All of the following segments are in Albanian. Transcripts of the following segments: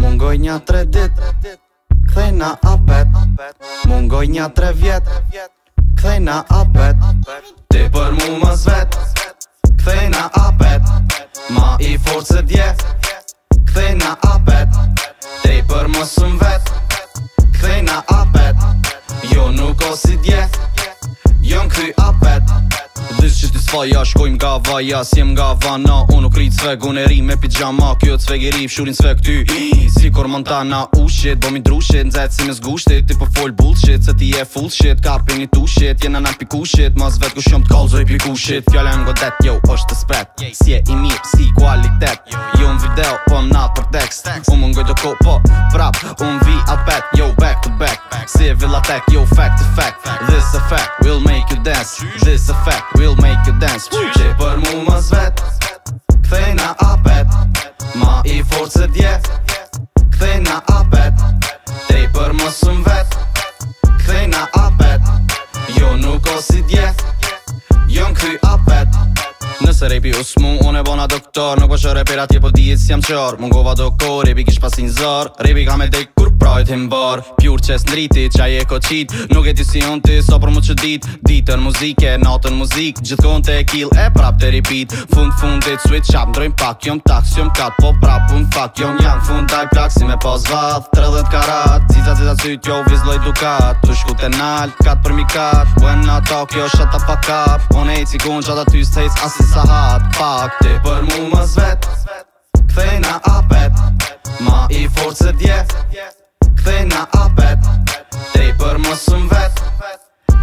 Mungoj nja tre dit, kthej na apet Mungoj nja tre vjet, kthej na apet Ti për mu më zvet, kthej na apet Ma i forë se dje, kthej na apet faja Shkojm gava, vaja, si jem vana Unë nuk rritë sveg, guneri me pijama Kjo të sveg i ri, pëshurin ty Si kur më nda na ushqet, bom i drushet Nzajtë si me zgushtit, ti po fol bullshit Se ti je full shit, karpi një tushit Jena na pikushit, ma vet ku shumë t'kallzoj pikushit, fjale në godet, jo, është të spret Si e i mirë, si kualitet Jo në video, po në natë për tekst Unë më do ko, po, prap Unë vi at jo yo, back to back back See if we'll attack you fact to fact This a fact we'll make you dance This a fact we'll make you dance Che për mu më zvet Kthej na apet Ma i forcë dje Kthej na apet Tej për më sëm vet Kthej na apet Jo nuk o si dje Jo në kry apet Nëse rejpi us mu, unë e bona doktor Nuk po që repirat ti, po dijet si jam qor Mungova do rejpi kish pasin zor Rejpi ka me dek Prajt him bar, pjur qes nriti Qaj e ko qit, nuk e ti si unë ti So për mu që dit, ditën muzike Natën muzik, gjithkon të e kill E prap të ripit fund fundit Switch up, ndrojn pak, jom taks, jom kat Po prap pun fak, jom jan fund taj plak Si me pos vath, të karat Cica cica cyt, jo vizloj dukat u shku të nal, kat për mi kat When na talk, jo shut the fuck up On e i cikun, qatë aty stajt, as sahat Pak, ti për mu më zvet Kthej na apet Ma i forcet jet Kthej na apet Ej për mësëm vet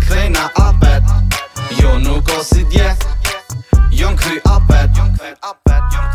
Kthej apet Jo nuk o si djet Jo në kry apet Jo apet